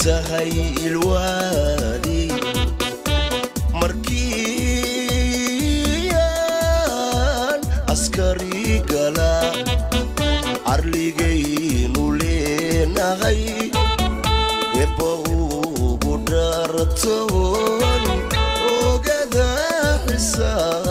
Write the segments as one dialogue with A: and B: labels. A: tahay ilwaadi markiian askari gala carligaynu leenahay ebahugu dhartoon ogada xisaab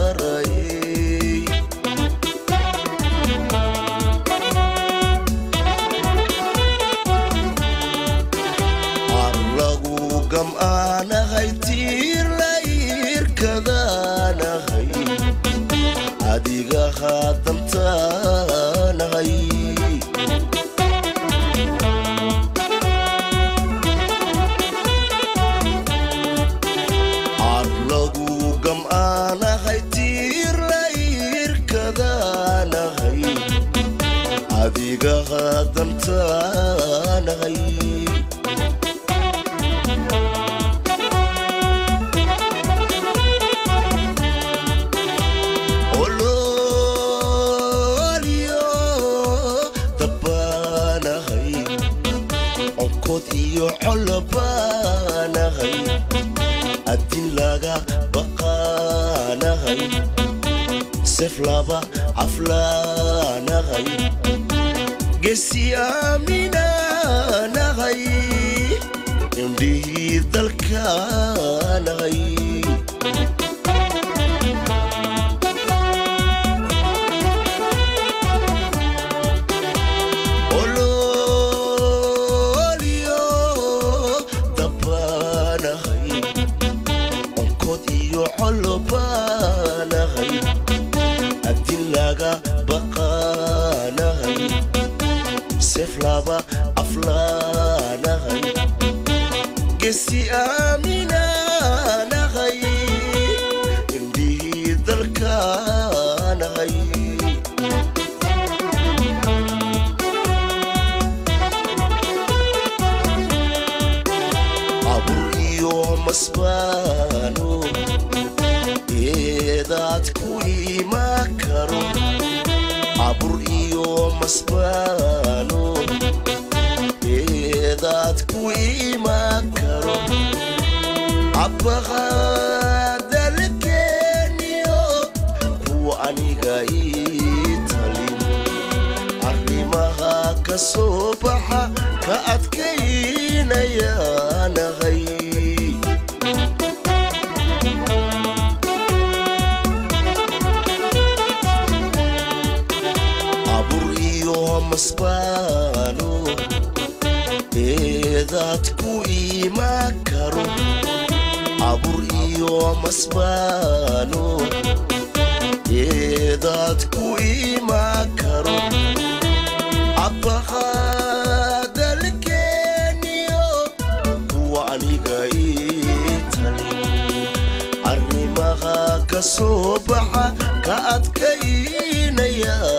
A: سفلابا عفلا نغي قسي آمينا نغي يمدي ذلك نغي يسي آمنا نغي ينبيه ذركا نغي عبوي ومسبانو إذا تكوي مكرو عبوي ومسبانو إذا تكوي مكرو بغادر كينيو واني غايت هلين عربي مغاك صبحة كأتكين يا نغيت مصبانو إذا تكوي مكرو عبر يوم اسبانو يضات إيه كوي ماكرو عبا خاد الكينيو وعني قايتني عرمها كصبحة كأتكينيا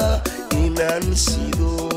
A: vencido.